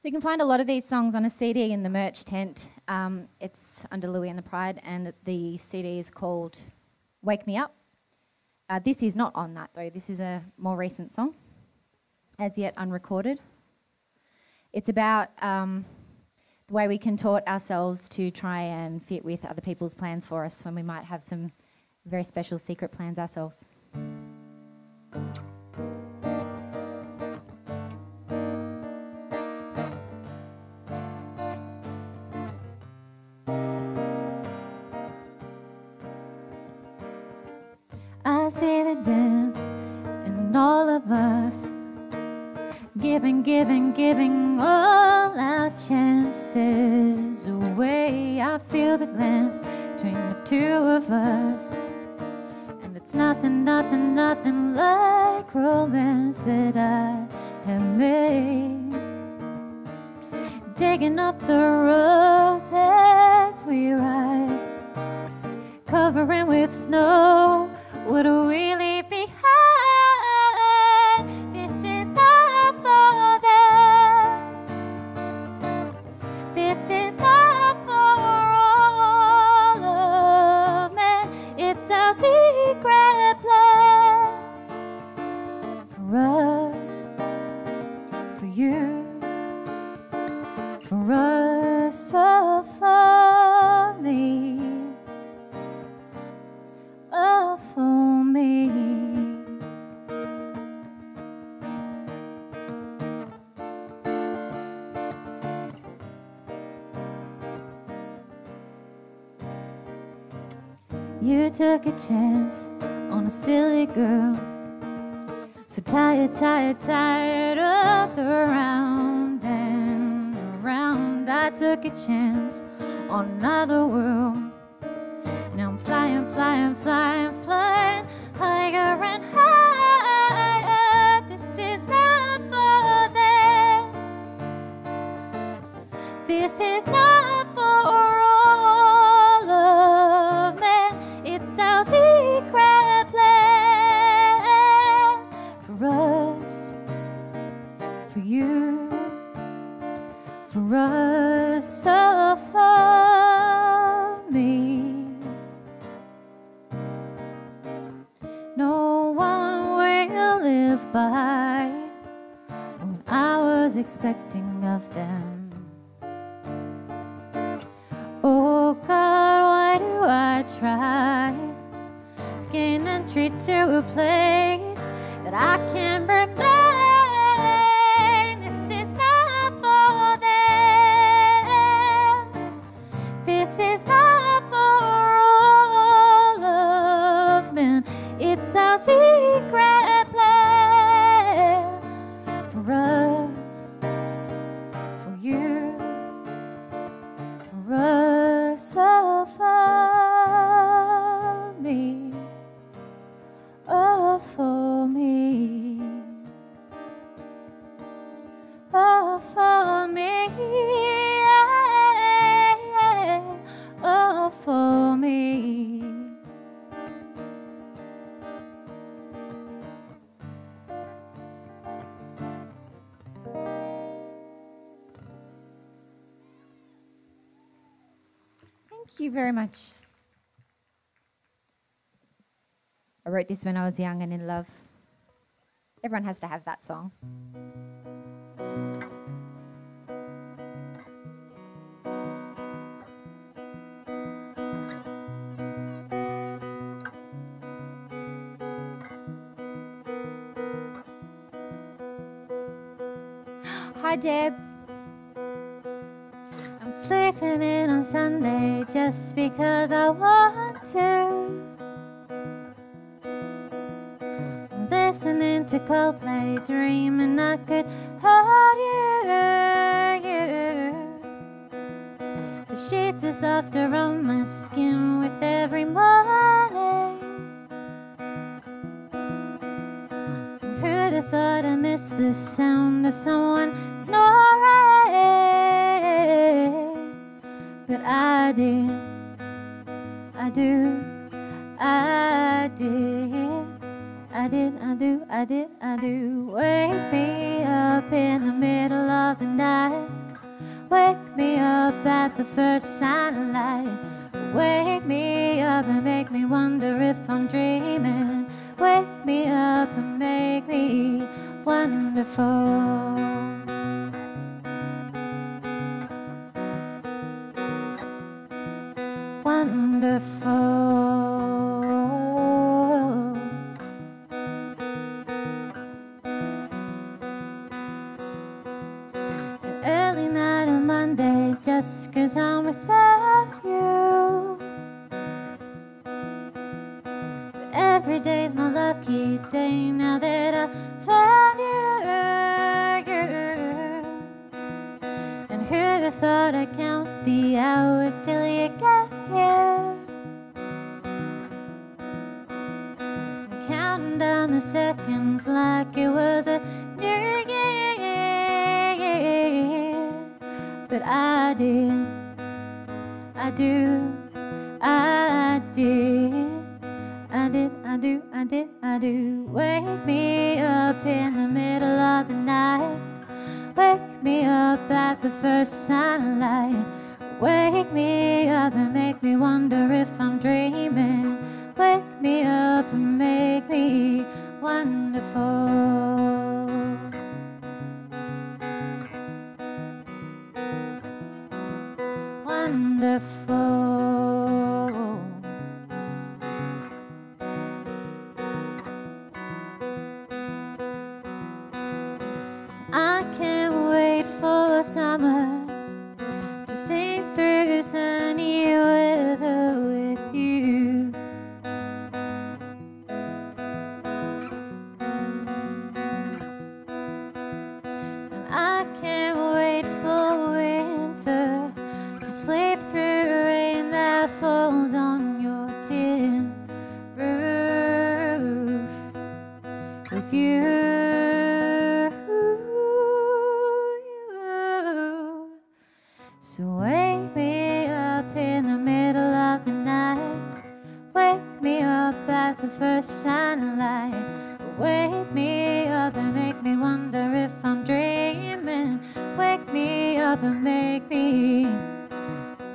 So you can find a lot of these songs on a CD in the merch tent. Um, it's under Louie and the Pride, and the CD is called Wake Me Up. Uh, this is not on that though. This is a more recent song, as yet unrecorded. It's about um, the way we contort ourselves to try and fit with other people's plans for us when we might have some very special secret plans ourselves. See the dance in all of us, giving, giving, giving all our chances away. I feel the glance between the two of us, and it's nothing, nothing, nothing like romance that I have made. Digging up the roses we ride, covering with snow You took a chance on a silly girl. So tired, tired, tired of the round and around. I took a chance on another world. Now I'm flying, flying, flying, flying higher and higher. Expecting of them. Oh God, why do I try to gain entry to a place that I can't remain? Thank you very much. I wrote this when I was young and in love. Everyone has to have that song. Hi, Deb. Just because I want to. Listening to Coldplay, dreaming I could hold you. you. The sheets are softer on my skin with every morning. Who'd have thought I missed the sound of someone snoring? But I did, I do, I did. I did, I do, I did, I do. Wake me up in the middle of the night. Wake me up at the first sign of light. Wake me up and make me wonder if I'm dreaming. Wake me up and make me wonderful. Wonderful. Every day's my lucky day now that I found you. And who'd have thought I'd count the hours till you get here? I'm counting down the seconds like it was a new year. But I did, I do, I did. I do, I did, I do. Wake me up in the middle of the night. Wake me up at the first sign of light. Wake me up and make me wonder if I'm dreaming. Wake me up and make me. Wonderful. I can't wait for summer to sing through sunny weather with you. And I can't wait for winter to sleep through rain that falls on your tin roof with you. Wake me up and make me.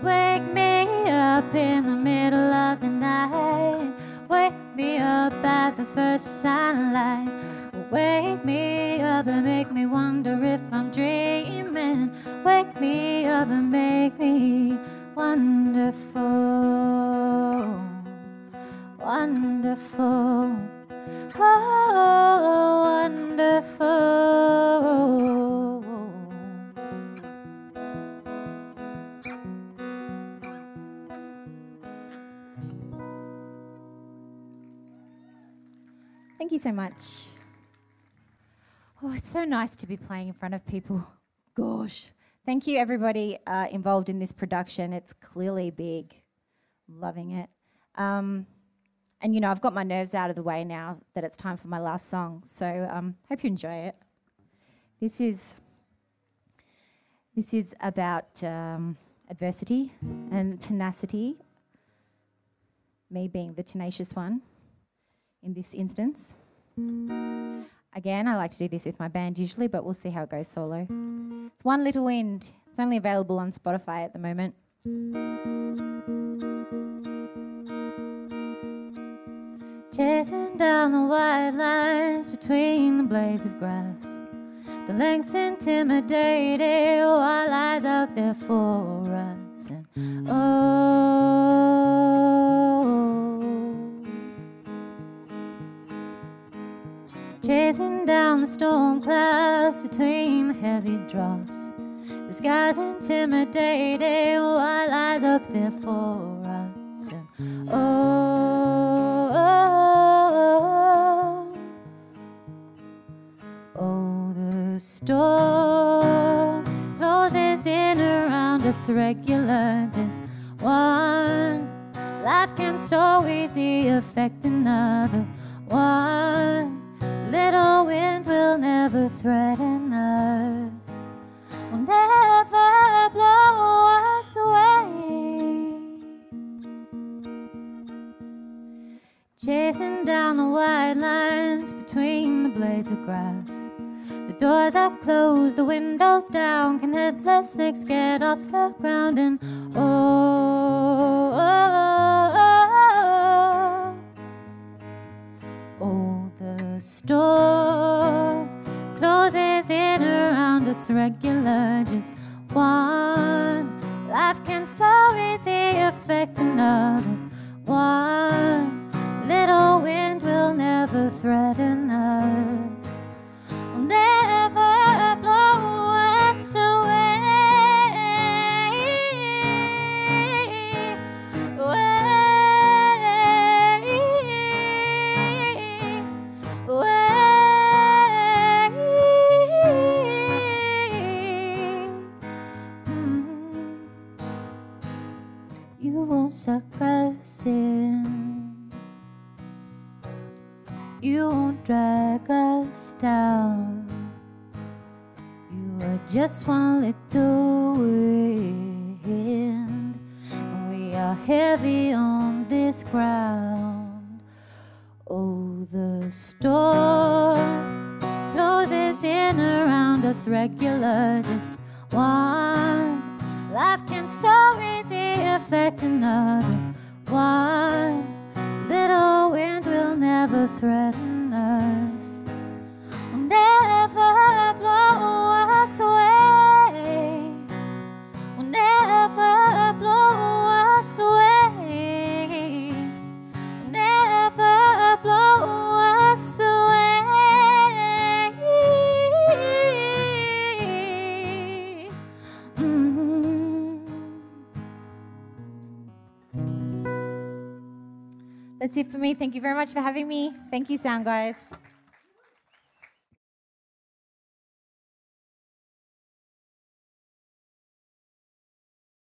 Wake me up in the middle of the night. Wake me up at the first sign of light. Wake me up and make me wonder if I'm dreaming. Wake me up and make me wonderful. Wonderful. Oh, wonderful. You so much. Oh, it's so nice to be playing in front of people. Gosh. Thank you, everybody uh, involved in this production. It's clearly big. Loving it. Um, and, you know, I've got my nerves out of the way now that it's time for my last song. So, um, hope you enjoy it. This is this is about um, adversity and tenacity. Me being the tenacious one in this instance. Again, I like to do this with my band usually, but we'll see how it goes solo. It's One Little Wind. It's only available on Spotify at the moment. Chasing down the white lines between the blades of grass. The length's intimidating while lies out there for us. And oh, heavy drops. The sky's intimidating while lies up there for us. And oh, oh, oh, the storm closes in around us regular. Just one life can so easily affect another. Grass. The doors are closed, the windows down. Can headless snakes get off the ground? And oh, oh, oh, oh, oh the storm closes in around us regular. Just one life can so easily affect another. One You won't drag us down. You are just one little wind, and we are heavy on this ground. Oh, the storm closes in around us regular, just one. Life can so easily affect another. One That's it for me. Thank you very much for having me. Thank you, sound guys.